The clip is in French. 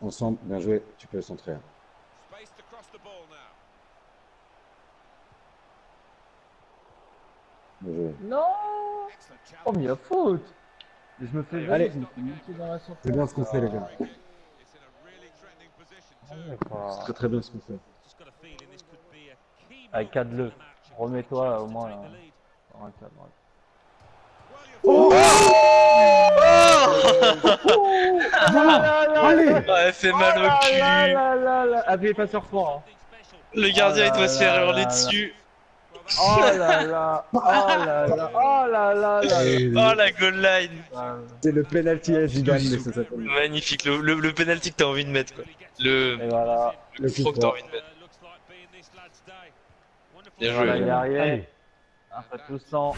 Ensemble, bien joué, tu peux centrer. Bien joué. Non Oh, mais il y a faute je me fais Allez. je me fais niquer dans la surface. C'est bien ce qu'on fait, les gars. Ah quoi. Très très bien ce qu'on fait. Allez, cadre-le. Remets-toi au moins là. dans un cadre. Allez Ouais, fait mal au Là, cul. là, là, là. Appuyez pas sur fort. Hein. Le gardien Oh il doit se faire là hurler dessus. Oh là là Oh là là Oh là là Oh la goal line. Ah, C'est le penalty à Zidane, mais ça s'appelle. Magnifique. Le, le, le penalty que t'as envie de mettre quoi. Le, Et voilà. le que t'as envie de mettre. Bien joué. Un peu tous sang.